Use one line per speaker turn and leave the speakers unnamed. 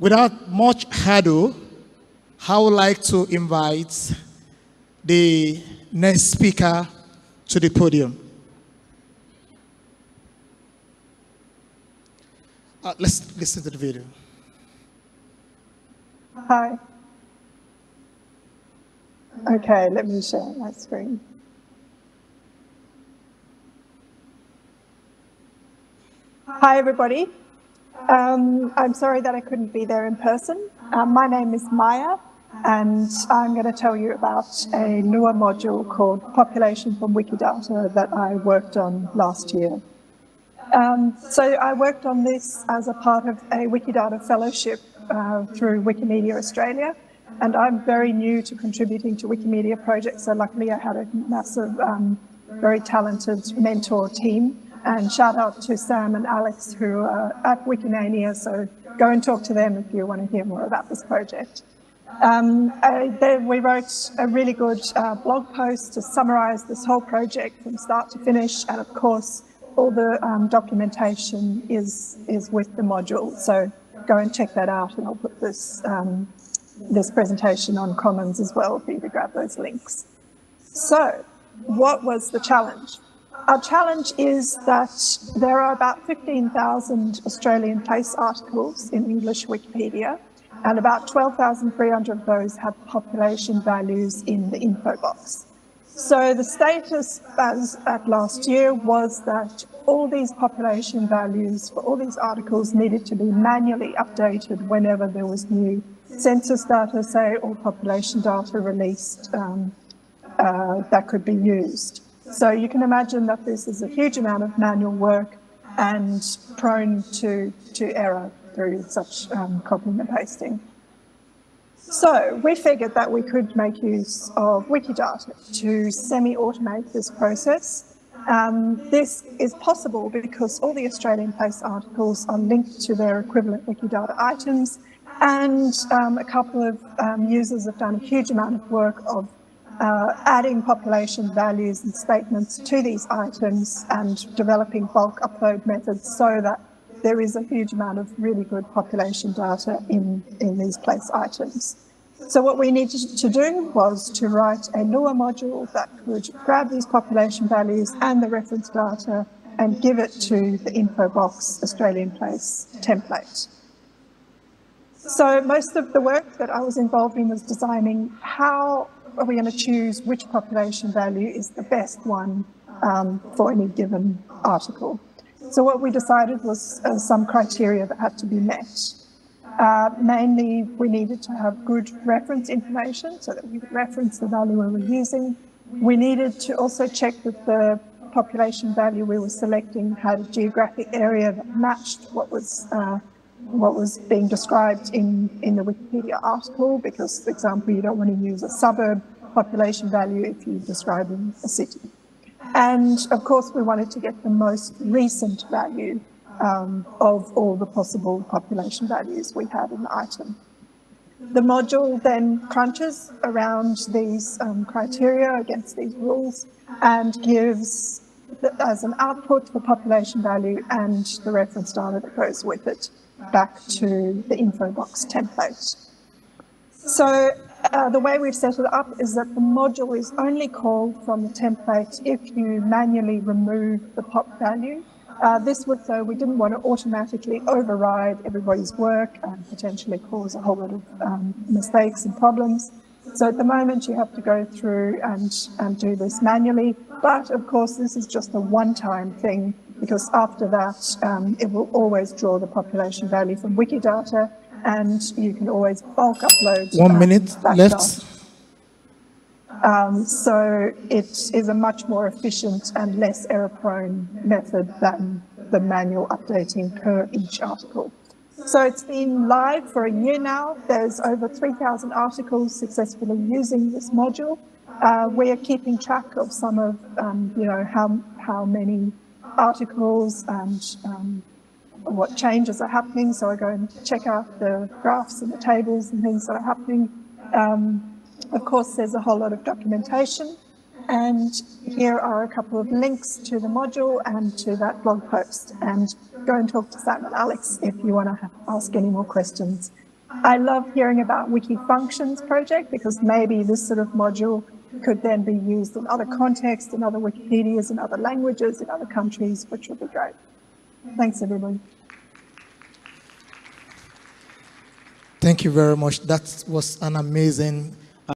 without much ado, I would like to invite the next speaker to the podium. Uh, let's listen to the video.
Hi. Okay, let me share my screen. Hi, everybody. Um, I'm sorry that I couldn't be there in person. Um, my name is Maia, and I'm going to tell you about a Lua module called Population from Wikidata that I worked on last year. Um, so I worked on this as a part of a Wikidata fellowship uh, through Wikimedia Australia, and I'm very new to contributing to Wikimedia projects, so luckily I had a massive, um, very talented mentor team and shout out to Sam and Alex who are at Wikimania, so go and talk to them if you want to hear more about this project. Um, they, we wrote a really good uh, blog post to summarize this whole project from start to finish, and of course, all the um, documentation is, is with the module. So go and check that out, and I'll put this, um, this presentation on Commons as well for you to grab those links. So, what was the challenge? Our challenge is that there are about 15,000 Australian place articles in English Wikipedia, and about 12,300 of those have population values in the info box. So the status as at last year was that all these population values for all these articles needed to be manually updated whenever there was new census data, say, or population data released um, uh, that could be used. So you can imagine that this is a huge amount of manual work and prone to, to error through such um, copying and pasting. So we figured that we could make use of Wikidata to semi-automate this process. Um, this is possible because all the Australian Place articles are linked to their equivalent Wikidata items and um, a couple of um, users have done a huge amount of work of uh, adding population values and statements to these items and developing bulk upload methods so that there is a huge amount of really good population data in, in these place items. So what we needed to do was to write a Lua module that could grab these population values and the reference data and give it to the InfoBox Australian Place template. So most of the work that I was involved in was designing how are we going to choose which population value is the best one um, for any given article. So what we decided was uh, some criteria that had to be met. Uh, mainly, we needed to have good reference information so that we could reference the value we were using. We needed to also check that the population value we were selecting had a geographic area that matched what was uh, what was being described in, in the Wikipedia article, because, for example, you don't want to use a suburb population value if you're describing a city. And of course, we wanted to get the most recent value um, of all the possible population values we had in the item. The module then crunches around these um, criteria against these rules and gives as an output the population value and the reference data that goes with it back to the info box template. So uh, the way we've set it up is that the module is only called from the template if you manually remove the pop value. Uh, this was so we didn't want to automatically override everybody's work and potentially cause a whole lot of um, mistakes and problems. So at the moment you have to go through and, and do this manually, but of course this is just a one-time thing because after that um, it will always draw the population value from Wikidata and you can always bulk upload.
One minute left.
Um, so it is a much more efficient and less error-prone method than the manual updating per each article. So it's been live for a year now. There's over 3,000 articles successfully using this module. Uh, we are keeping track of some of, um, you know, how, how many articles and um, what changes are happening. So I go and check out the graphs and the tables and things that are happening. Um, of course, there's a whole lot of documentation. And here are a couple of links to the module and to that blog post. And go and talk to Sam and Alex if you want to ask any more questions I love hearing about Wikifunctions project because maybe this sort of module could then be used in other contexts, in other Wikipedias, in other languages, in other countries, which would be great. Thanks, everybody.
Thank you very much. That was an amazing